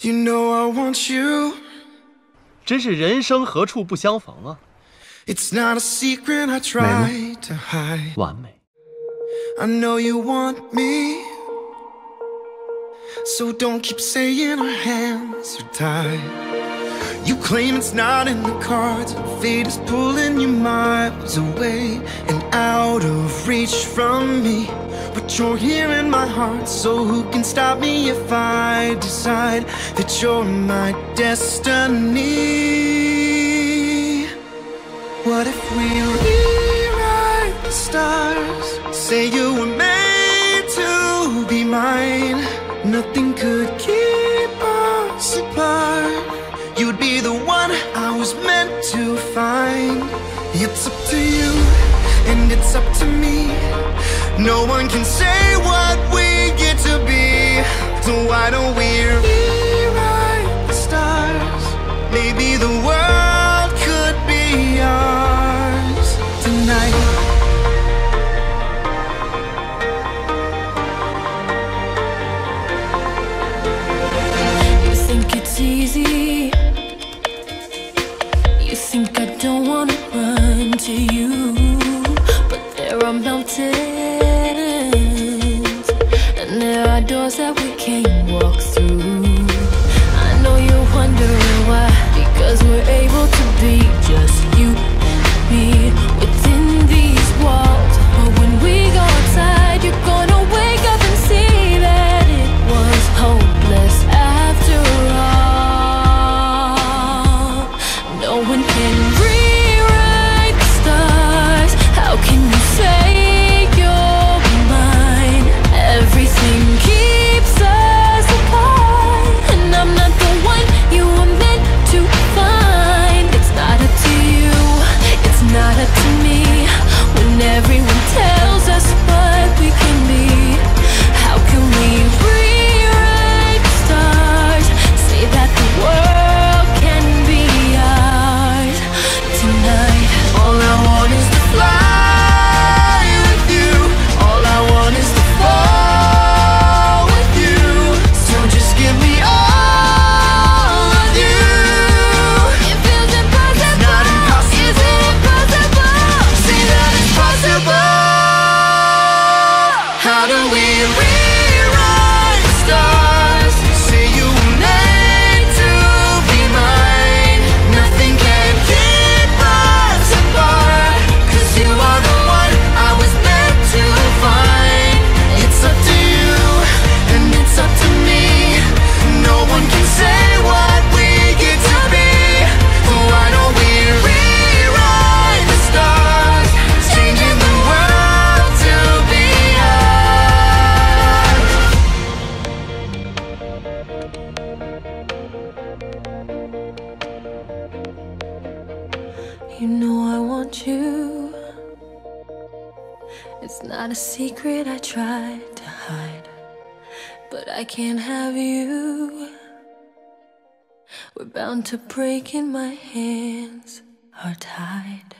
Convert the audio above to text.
You know I want you. 真是人生何处不相逢啊！ It's not a secret I try to hide. 完美。 I know you want me. So don't keep saying our hands are tied. You claim it's not in the cards. Fate is pulling you miles away and out of reach from me. But you're here in my heart, so who can stop me if I decide that you're my destiny? What if we rewrite the stars? Say you were made to be mine. Nothing could keep No one can say what we get to be. So why don't we rewrite the stars? Maybe the world could be ours tonight. You think it's easy. You think I don't wanna run to you. But doors that we can't walk through. You know I want you. It's not a secret I tried to hide, but I can't have you. We're bound to break, and my hands are tied.